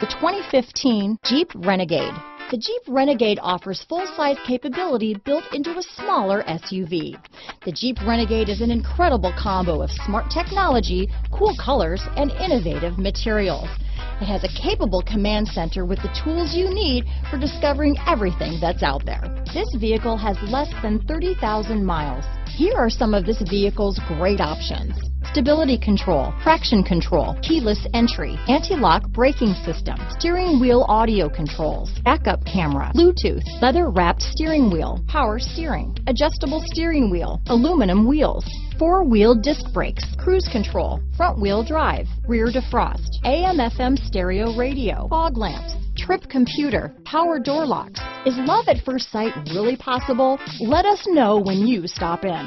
The 2015 Jeep Renegade. The Jeep Renegade offers full-size capability built into a smaller SUV. The Jeep Renegade is an incredible combo of smart technology, cool colors, and innovative materials. It has a capable command center with the tools you need for discovering everything that's out there. This vehicle has less than 30,000 miles. Here are some of this vehicle's great options stability control, traction control, keyless entry, anti-lock braking system, steering wheel audio controls, backup camera, Bluetooth, leather wrapped steering wheel, power steering, adjustable steering wheel, aluminum wheels, four-wheel disc brakes, cruise control, front wheel drive, rear defrost, AM FM stereo radio, fog lamps, trip computer, power door locks. Is love at first sight really possible? Let us know when you stop in.